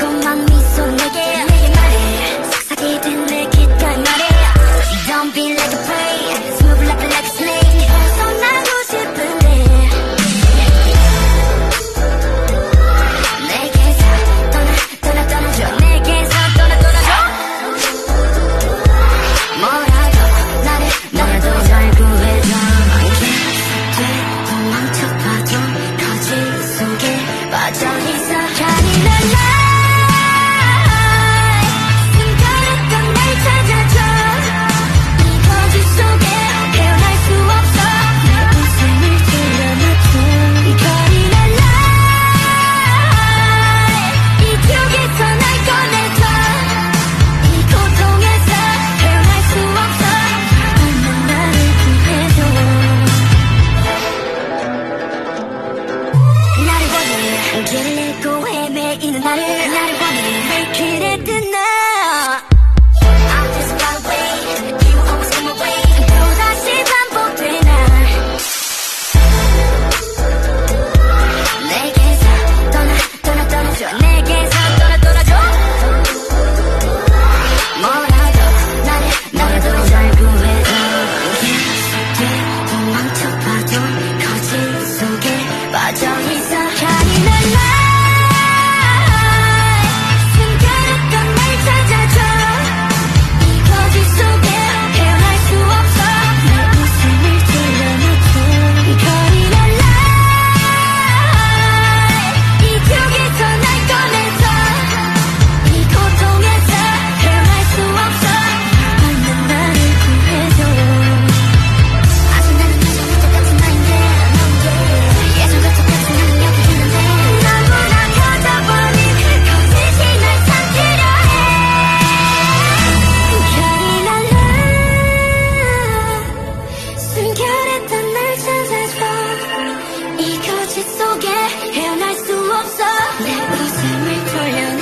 こんばんは。Get it, let go. 这样。